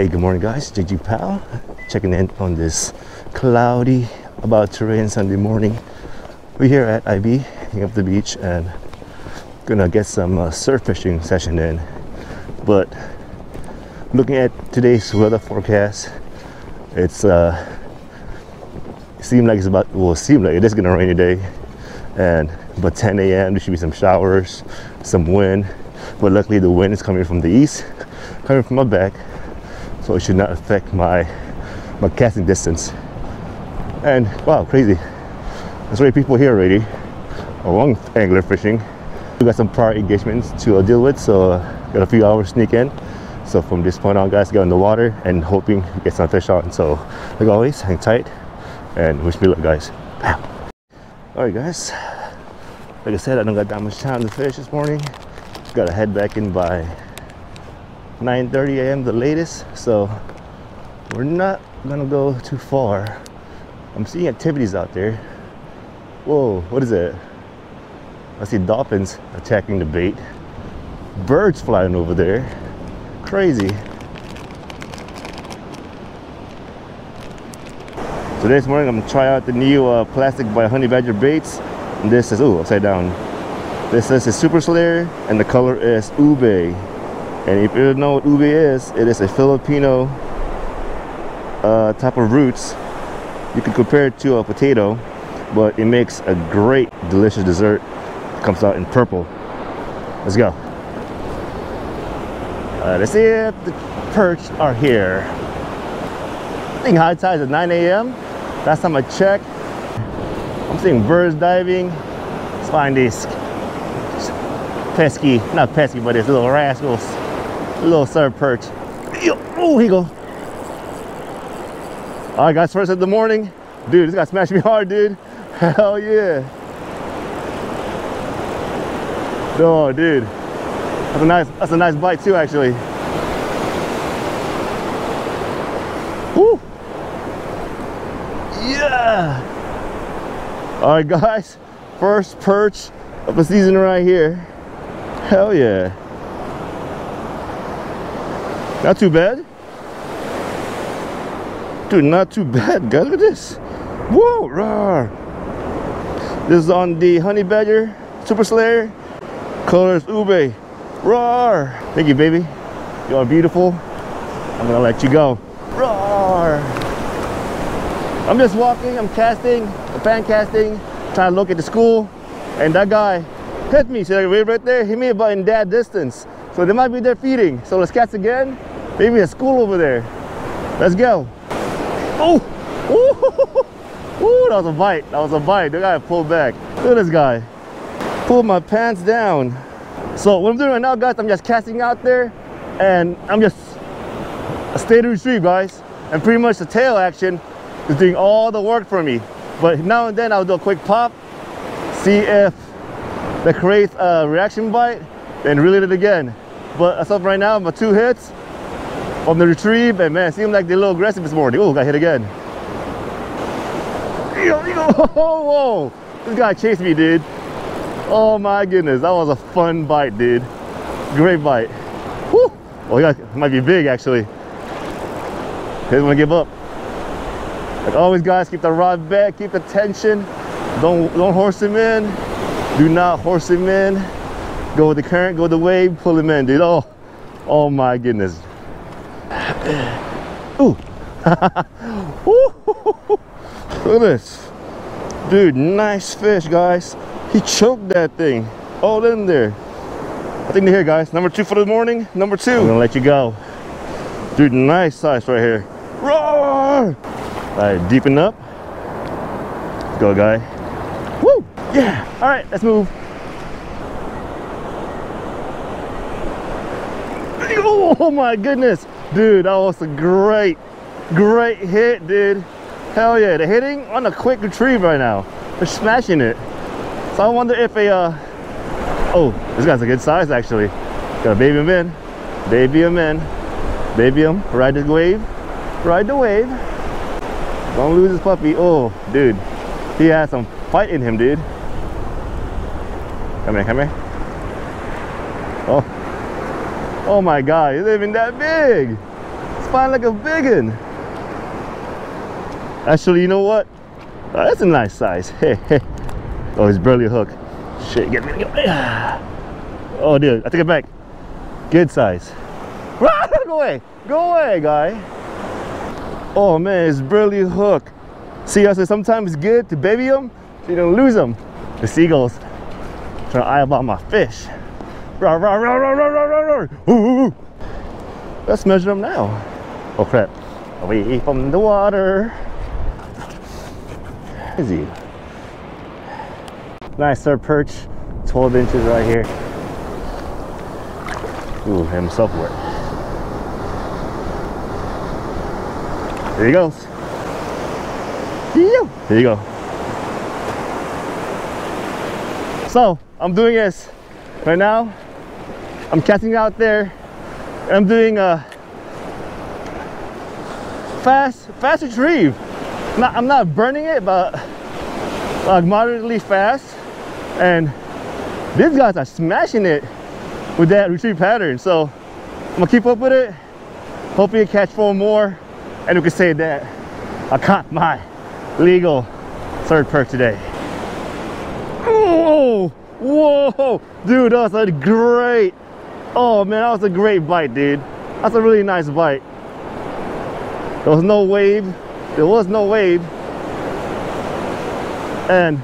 Hey, good morning guys, Jig Jig Pow. Checking in on this cloudy, about to rain Sunday morning. We're here at IB, up the beach and gonna get some uh, surf fishing session in. But looking at today's weather forecast, it's uh, it seems like it's about, well, it seems like it is gonna rain today. And but 10 a.m. there should be some showers, some wind. But luckily the wind is coming from the east, coming from my back so it should not affect my my casting distance. And wow, crazy. There's already people here already, along angler fishing. We got some prior engagements to uh, deal with, so uh, got a few hours sneak in. So from this point on, guys, get in the water and hoping to get some fish on. So like always, hang tight and wish me luck, guys. All right, guys. Like I said, I don't got that much time to fish this morning. Gotta head back in by 9:30 a.m. the latest, so we're not gonna go too far. I'm seeing activities out there. Whoa, what is it? I see dolphins attacking the bait. Birds flying over there. Crazy. So this morning I'm gonna try out the new uh, plastic by Honey Badger baits. And this is, oh, upside down. This is a Super Slayer and the color is Ube. And if you don't know what ube is, it is a Filipino uh, type of roots. You can compare it to a potato, but it makes a great, delicious dessert. It comes out in purple. Let's go. Uh, let's see if the perch are here. I think high tide is at 9 a.m. Last time I checked, I'm seeing birds diving. Let's find these pesky, not pesky, but these little rascals little surf perch. Oh, you go. All right, guys, first of the morning. Dude, this guy smashed me hard, dude. Hell yeah. Oh, dude. That's a nice, that's a nice bite too, actually. Woo. Yeah. All right, guys. First perch of the season right here. Hell yeah. Not too bad. Dude, not too bad. Look at this. Whoa, roar. This is on the Honey Badger Super Slayer. Colors Ube. Roar. Thank you, baby. You are beautiful. I'm gonna let you go. Roar. I'm just walking, I'm casting, I'm pan casting, trying to look at the school, and that guy hit me. Wave right there? Hit me about in that distance. So they might be there feeding. So let's cast again. Maybe a school over there. Let's go. Oh, Ooh. Ooh, that was a bite. That was a bite. The guy pulled back. Look at this guy. Pulled my pants down. So what I'm doing right now, guys, I'm just casting out there and I'm just a state of retrieve, guys. And pretty much the tail action is doing all the work for me. But now and then I'll do a quick pop, see if that creates a reaction bite, then reel it again. But as of right now, my two hits, on the retrieve, and man, seemed like they're a little aggressive this morning. Oh, got hit again. Whoa, this guy chased me, dude. Oh my goodness, that was a fun bite, dude. Great bite. Whew. Oh, got, might be big actually. He doesn't want to give up. Like always, guys, keep the rod back, keep the tension. Don't don't horse him in. Do not horse him in. Go with the current, go with the wave, pull him in, dude. Oh, oh my goodness. Ooh. Look at this. Dude, nice fish, guys. He choked that thing all in there. I think they're here, guys. Number two for the morning. Number two. I'm gonna let you go. Dude, nice size right here. Roar! All right, deepen up. Let's go, guy. Woo! Yeah! All right, let's move. Oh my goodness. Dude, that was a great, great hit, dude. Hell yeah, they're hitting on a quick retrieve right now. They're smashing it. So I wonder if a, uh, oh, this guy's a good size actually. Gotta baby him in, baby him in, baby him, ride the wave, ride the wave. Don't lose this puppy. Oh, dude, he has some fight in him, dude. Come here, come here. Oh, my God, he's even that big. It's fine like a big one. Actually, you know what? Oh, that's a nice size. Hey, hey. Oh, it's barely a hook. Shit, get me. Oh, dude, I take it back. Good size. Go away. Go away, guy. Oh, man, it's barely a hook. See, I said sometimes it's good to baby them so you don't lose them. The seagulls trying to eyeball my fish. Ooh, ooh, ooh. Let's measure them now. Oh crap. Away from the water. Easy. Nice surf perch. 12 inches right here. Ooh, himself work. There he goes. There you go. So, I'm doing this right now. I'm casting out there. I'm doing a fast, fast retrieve. I'm not, I'm not burning it, but like moderately fast. And these guys are smashing it with that retrieve pattern. So I'm gonna keep up with it. Hopefully catch four more. And we can say that I caught my legal third perch today. Oh, whoa, dude, that was a great, oh man, that was a great bite, dude. That's a really nice bite. There was no wave, there was no wave. And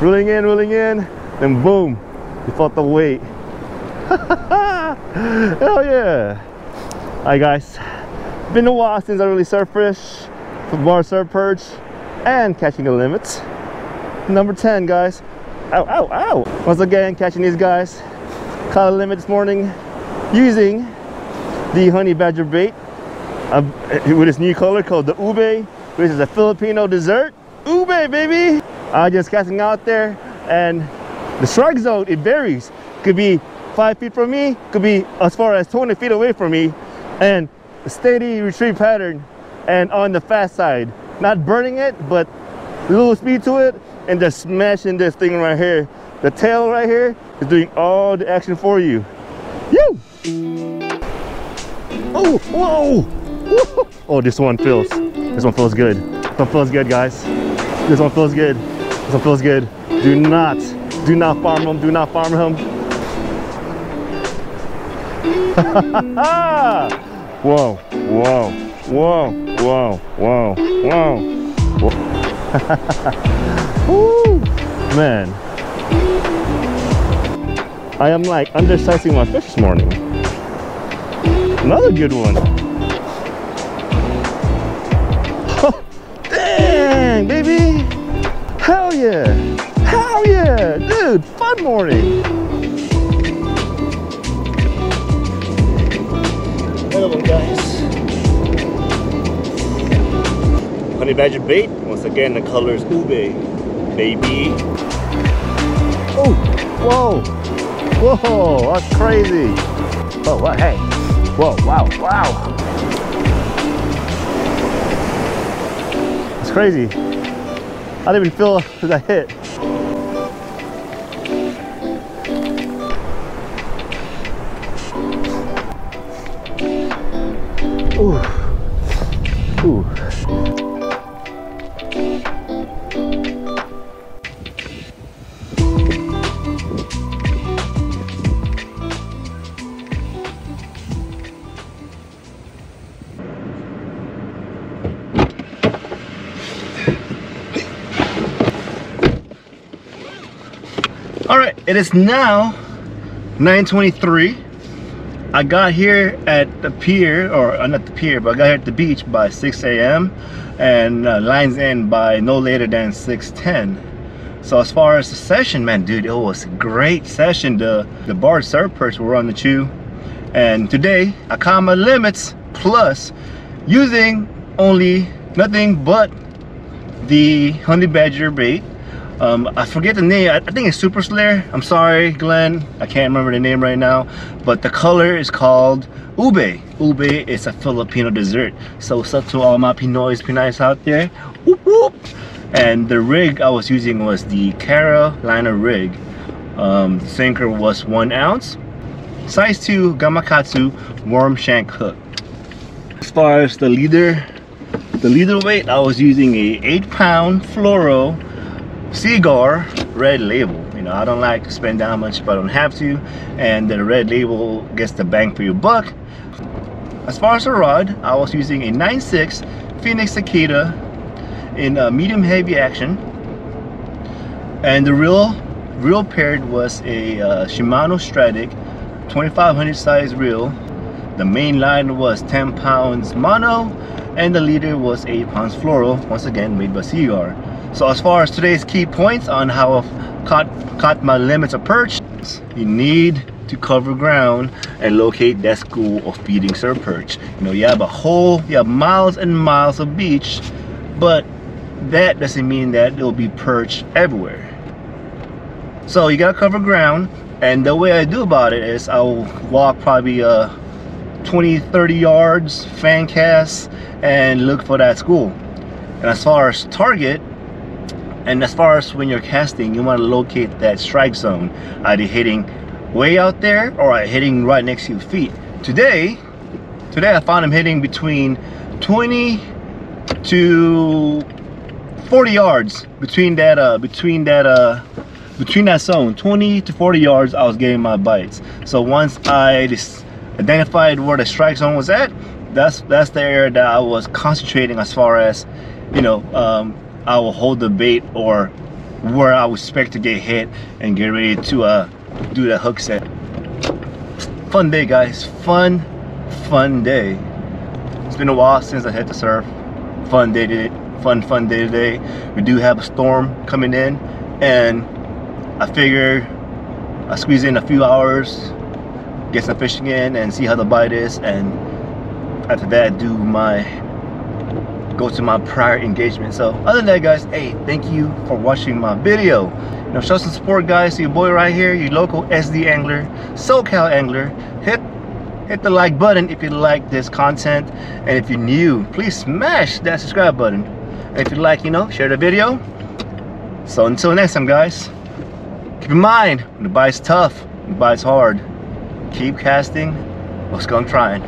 reeling in, reeling in, then boom, you felt the weight. Hell yeah. All right guys, been a while since I really surf fish, more surf perch, and catching the limits. Number 10 guys. Ow, ow, ow. Once again, catching these guys. A limit this morning using the honey badger bait uh, with this new color called the ube, which is a Filipino dessert. Ube, baby! I just casting out there and the strike zone, it varies. Could be five feet from me, could be as far as 20 feet away from me. And a steady retrieve pattern and on the fast side. Not burning it, but a little speed to it and just smashing this thing right here. The tail right here is doing all the action for you. You. Oh, whoa. whoa. Oh, this one feels, this one feels good. This one feels good, guys. This one feels good. This one feels good. Do not, do not farm him. Do not farm him. whoa, whoa, whoa, whoa, whoa, whoa. Woo, man. I am like undersizing my fish this morning. Another good one. dang, baby. Hell yeah. Hell yeah. Dude, fun morning. Hello, guys. Honey Badger bait. Once again, the color is ube, baby. Oh, whoa, whoa, that's crazy. Oh, what, hey, whoa, wow, wow. It's crazy. I didn't even feel that hit. Ooh. Ooh. It is now 9.23. I got here at the pier, or uh, not the pier, but I got here at the beach by 6 a.m. and uh, lines in by no later than 6.10. So as far as the session, man, dude, it was a great session. The, the bar surf perch were on the chew. And today, my limits plus using only nothing but the honey badger bait um, I forget the name. I, think it's Super Slayer. I'm sorry, Glenn. I can't remember the name right now. But the color is called Ube. Ube is a Filipino dessert. So what's up to all my Pinoys Pinoys out there? Whoop, whoop. And the rig I was using was the Carolina rig. Um, the sinker was one ounce. Size 2 Gamakatsu worm shank hook. As far as the leader the leader weight I was using a 8 pound fluoro Seaguar red label. You know I don't like to spend that much if I don't have to and the red label gets the bang for your buck. As far as the rod I was using a 9.6 Phenix Cicada in a medium heavy action and the reel reel paired was a uh, Shimano Stradic 2500 size reel. The main line was 10 pounds mono and the leader was 8 pounds fluoro once again made by Seaguar so as far as today's key points on how I've caught, caught my limits of perch, you need to cover ground and locate that school of feeding surf perch. You know, you have a whole, you have miles and miles of beach, but that doesn't mean that there'll be perch everywhere. So you gotta cover ground, and the way I do about it is I'll walk probably uh, 20, 30 yards, fan cast, and look for that school. And as far as target, and as far as when you're casting, you want to locate that strike zone. Either hitting way out there or hitting right next to your feet. Today, today I found him hitting between 20 to 40 yards between that uh between that uh between that zone 20 to 40 yards i was getting my bites so once i identified where the strike zone was at that's that's the area that i was concentrating as far as you know um I will hold the bait or where I would expect to get hit and get ready to uh, do the hook set. Fun day guys, fun, fun day. It's been a while since I had to surf. Fun day today, fun, fun day today. We do have a storm coming in and I figure I squeeze in a few hours, get some fishing in and see how the bite is and after that do my go to my prior engagement. So other than that guys hey thank you for watching my video. You know show some support guys. To your boy right here your local sd angler socal angler. Hit hit the like button if you like this content. And if you're new please smash that subscribe button. And if you like you know share the video. So until next time guys keep in mind when the bite's tough when the bite's hard keep casting or skunk trying